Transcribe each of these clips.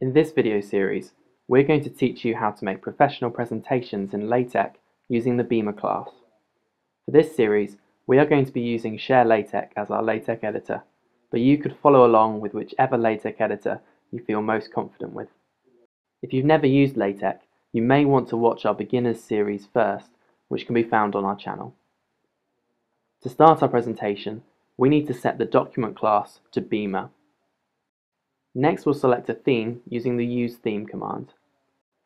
In this video series, we're going to teach you how to make professional presentations in LaTeX using the Beamer class. For this series, we are going to be using ShareLaTeX as our LaTeX editor, but you could follow along with whichever LaTeX editor you feel most confident with. If you've never used LaTeX, you may want to watch our beginners series first, which can be found on our channel. To start our presentation, we need to set the document class to Beamer. Next we'll select a theme using the Use Theme command.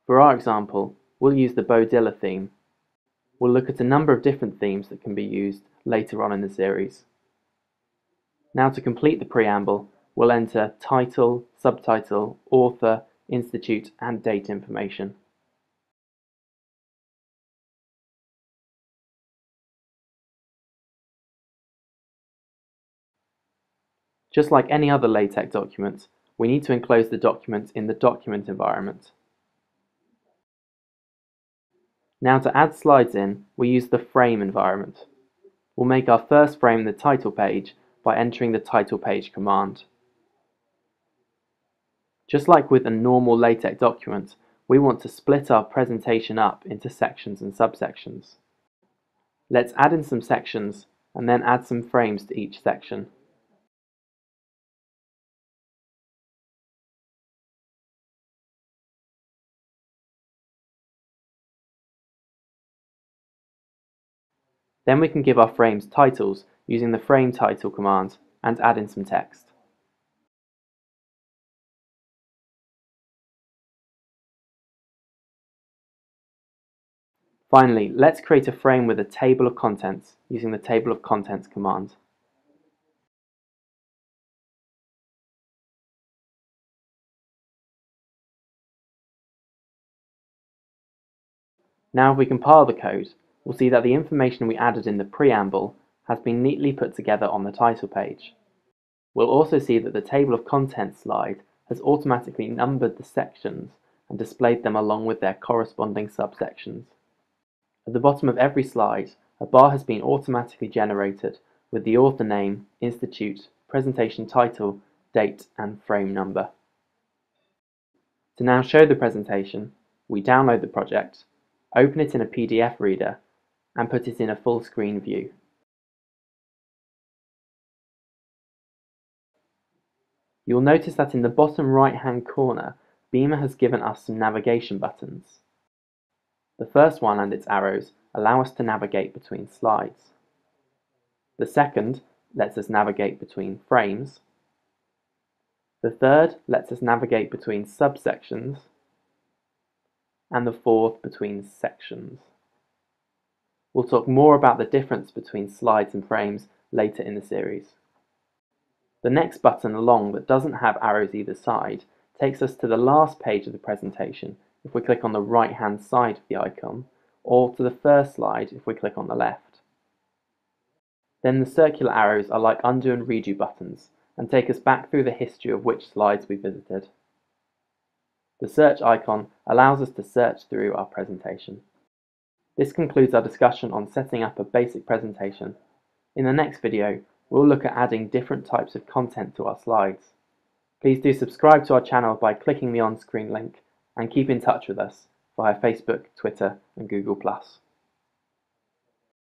For our example, we'll use the Boadilla theme. We'll look at a number of different themes that can be used later on in the series. Now to complete the preamble, we'll enter title, subtitle, author, institute and date information. Just like any other LaTeX document, we need to enclose the document in the document environment. Now to add slides in, we use the frame environment. We'll make our first frame the title page by entering the title page command. Just like with a normal LaTeX document, we want to split our presentation up into sections and subsections. Let's add in some sections and then add some frames to each section. Then we can give our frames titles using the frame title command and add in some text. Finally, let's create a frame with a table of contents using the table of contents command. Now if we compile the code, we'll see that the information we added in the preamble has been neatly put together on the title page. We'll also see that the table of contents slide has automatically numbered the sections and displayed them along with their corresponding subsections. At the bottom of every slide, a bar has been automatically generated with the author name, institute, presentation title, date and frame number. To now show the presentation, we download the project, open it in a PDF reader and put it in a full screen view. You will notice that in the bottom right hand corner, Beamer has given us some navigation buttons. The first one and its arrows allow us to navigate between slides. The second lets us navigate between frames. The third lets us navigate between subsections. And the fourth between sections. We'll talk more about the difference between slides and frames later in the series. The next button along that doesn't have arrows either side takes us to the last page of the presentation if we click on the right hand side of the icon, or to the first slide if we click on the left. Then the circular arrows are like undo and redo buttons and take us back through the history of which slides we visited. The search icon allows us to search through our presentation. This concludes our discussion on setting up a basic presentation. In the next video, we'll look at adding different types of content to our slides. Please do subscribe to our channel by clicking the on-screen link and keep in touch with us via Facebook, Twitter and Google+.